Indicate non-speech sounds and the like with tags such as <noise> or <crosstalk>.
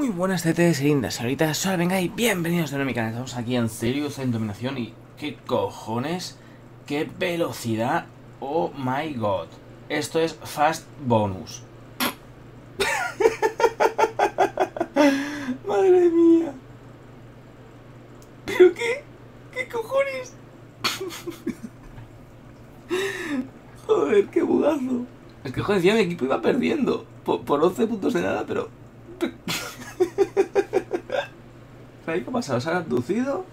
Muy buenas TTs lindas, ahorita soy venga y bienvenidos de nuevo a mi canal. Estamos aquí en Serious en Dominación y qué cojones, qué velocidad, oh my god. Esto es Fast Bonus. <laughs> Madre mía. ¿Pero qué? ¿Qué cojones? <laughs> Joder, qué bugazo. Es que joder, mi equipo iba perdiendo. Por, por 11 puntos de nada, pero... ¿Qué ha pasado? ¿Se ha abducido?